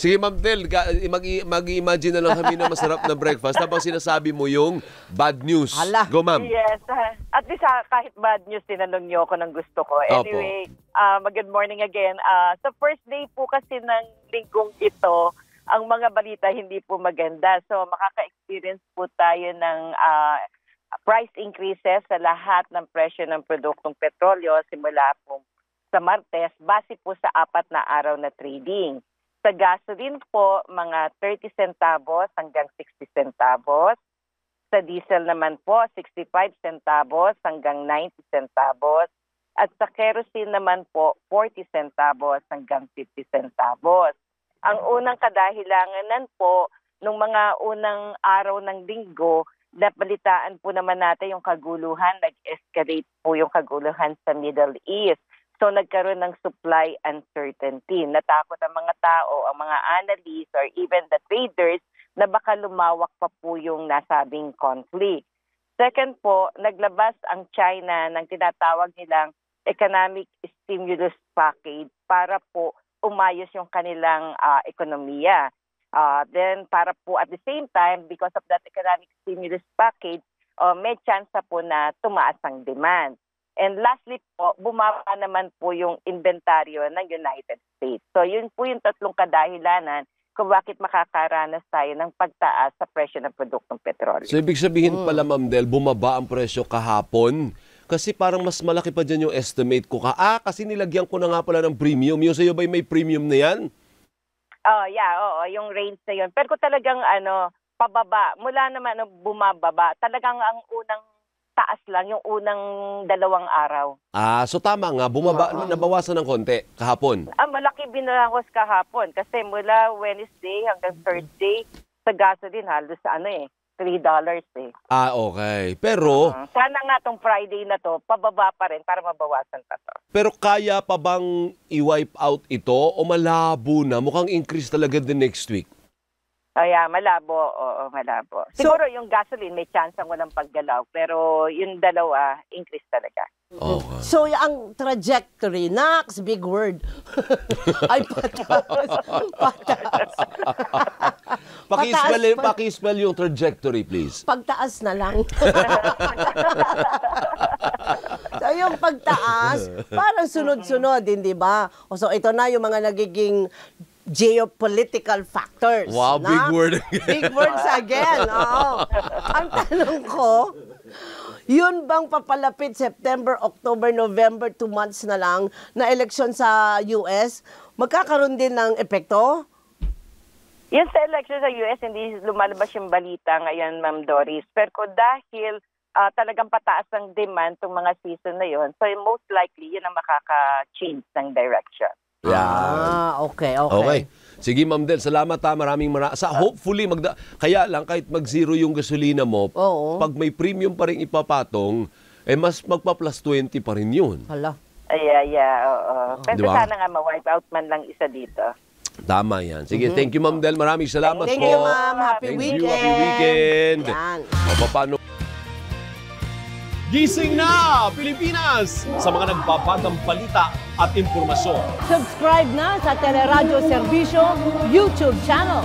Sige, Ma'am Del, mag- mag-imagine na lang kami na masarap na breakfast habang sinasabi mo yung bad news. Hala. Go, Ma'am. Yes. At least ah, kahit bad news, tinanong niyo ako ng gusto ko. Opo. Anyway, ah, good morning again. Ah, sa first day po kasi ng linggong ito, ang mga balita hindi po maganda. So makaka-experience po tayo ng ah, price increases sa lahat ng presyo ng produktong petrolyo simula po sa Martes base po sa apat na araw na trading. Sa gasoline po, mga 30 centavos hanggang 60 centavos. Sa diesel naman po, 65 centavos hanggang 90 centavos. At sa kerosene naman po, 40 centavos hanggang 50 centavos. Ang unang kadahilanan po, nung mga unang araw ng linggo, napalitaan po naman natin yung kaguluhan, nag-escalate po yung kaguluhan sa Middle East. So nagkaroon ng supply uncertainty. Natakot ang mga tao, ang mga analysts or even the traders na baka lumawak pa po yung nasabing conflict. Second po, naglabas ang China ng tinatawag nilang economic stimulus package para po umayos yung kanilang ah, ekonomiya. Ah, then para po at the same time, because of that economic stimulus package, oh, may chance na po na tumaas ang demand. And lastly po, bumaba naman po yung inventaryo ng United States. So yun po yung tatlong kadahilanan kung bakit makakaranas tayo ng pagtaas sa presyo ng produktong petrolyo. So, ibig sabihin pala, Ma'am Del, bumaba ang presyo kahapon. Kasi parang mas malaki pa dyan yung estimate ko. Ka ah, kasi nilagyan ko na nga pala ng premium. Yung sa'yo ba may premium na yan? Oh, yeah, oo, yung range na yun. Pero kung talagang ano, pababa, mula naman ano, bumababa, talagang ang unang taas lang, yung unang dalawang araw. Ah, so tama nga, bumaba, nabawasan ng konti kahapon. Ah, malaki binalangos kahapon kasi mula Wednesday hanggang Thursday sa gasoline halos ano eh, $3 eh. Ah, okay. Pero, Ah, sana nga tong Friday na to, pababa pa rin para mabawasan pa to. pero kaya pa bang i-wipe out ito o malabo na? Mukhang increase talaga the next week. Oh, yeah, malabo. Oo, malabo. Siguro yung gasoline may chance ang walang paggalaw, pero yung dalawa, increase talaga. Okay. So, y- ang trajectory, next big word. Ay, pataas. Pataas. Pakispell, Pataas pa- pakispell yung trajectory, please. Pagtaas na lang. so, yung pagtaas, parang sunod-sunod, hindi ba? O, So, ito na yung mga nagiging geopolitical factors. Wow, na? big word again. Big words again. Oo. Ang tanong ko, yun bang papalapit September, October, November, two months na lang na eleksyon sa US, magkakaroon din ng epekto? Yung sa election sa US, hindi lumalabas yung balita ngayon, Ma'am Doris. Pero dahil ah, talagang pataas ang demand tong mga season na yon, so most likely yun ang makaka-change ng direction. Yeah. Ah, okay, okay. Okay. Sige, Ma'am Del, salamat ha. Maraming mara- Sa hopefully, magda- kaya lang kahit mag-zero yung gasolina mo, Oo. pag may premium pa rin ipapatong, eh mas magpa-plus 20 pa rin yun. Hala. Ay, yeah, yeah, oo. Pero Di ba? sana nga ma-wipe out man lang isa dito. Tama yan. Sige, thank you, Ma'am Del. Maraming salamat Thank po. you, ma'am. Thank Happy you. weekend. Happy weekend. Yan. O, paano? Gising na, Pilipinas! Sa mga nagbabagang balita at impormasyon. Subscribe na sa Teleradyo Serbisyo YouTube channel.